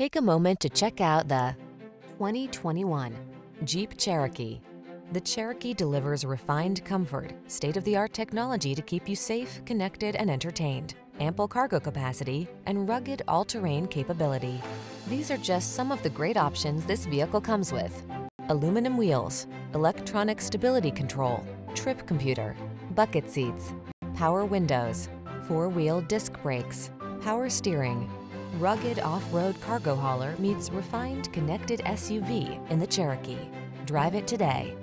Take a moment to check out the 2021 Jeep Cherokee. The Cherokee delivers refined comfort, state-of-the-art technology to keep you safe, connected, and entertained, ample cargo capacity, and rugged all-terrain capability. These are just some of the great options this vehicle comes with. Aluminum wheels, electronic stability control, trip computer, bucket seats, power windows, four-wheel disc brakes, power steering. Rugged off-road cargo hauler meets refined connected SUV in the Cherokee. Drive it today.